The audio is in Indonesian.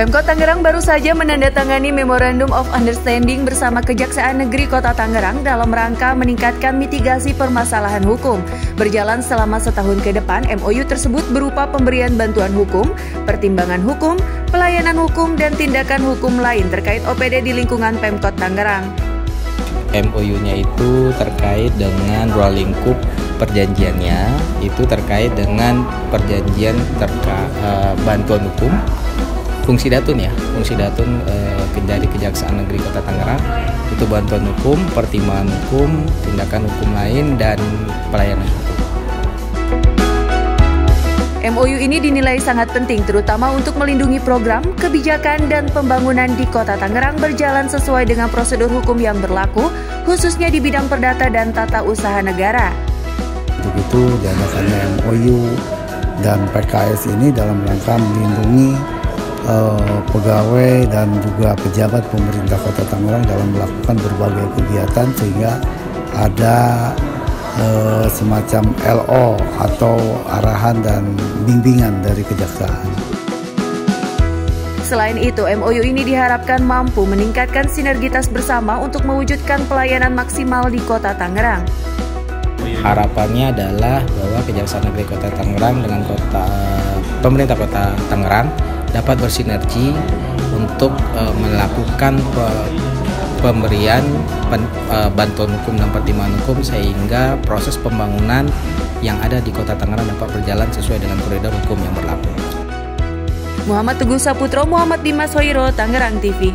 Pemkot Tangerang baru saja menandatangani Memorandum of Understanding bersama Kejaksaan Negeri Kota Tangerang dalam rangka meningkatkan mitigasi permasalahan hukum. Berjalan selama setahun ke depan, MOU tersebut berupa pemberian bantuan hukum, pertimbangan hukum, pelayanan hukum, dan tindakan hukum lain terkait OPD di lingkungan Pemkot Tangerang. MOU-nya itu terkait dengan ruang lingkup perjanjiannya itu terkait dengan perjanjian terkait uh, bantuan hukum fungsi datun ya fungsi datun eh, dari kejaksaan negeri kota Tangerang itu bantuan hukum pertimbangan hukum tindakan hukum lain dan pelayanan hukum MOU ini dinilai sangat penting terutama untuk melindungi program, kebijakan, dan pembangunan di kota Tangerang berjalan sesuai dengan prosedur hukum yang berlaku, khususnya di bidang perdata dan tata usaha negara. Untuk itu diadakannya MOU dan PKS ini dalam rangka melindungi uh, pegawai dan juga pejabat pemerintah Kota Tangerang dalam melakukan berbagai kegiatan sehingga ada uh, semacam LO atau arahan dan bimbingan dari kejaksaan. Selain itu, MOU ini diharapkan mampu meningkatkan sinergitas bersama untuk mewujudkan pelayanan maksimal di Kota Tangerang. Harapannya adalah bahwa Kejaksaan Negeri Kota Tangerang dengan kota pemerintah Kota Tangerang dapat bersinergi untuk uh, melakukan pemberian pen, uh, bantuan hukum dan pertimbangan hukum sehingga proses pembangunan yang ada di Kota Tangerang dapat berjalan sesuai dengan koridor hukum yang berlaku. Muhammad Teguh Saputro, Muhammad Dimas Hoiro, Tangerang TV.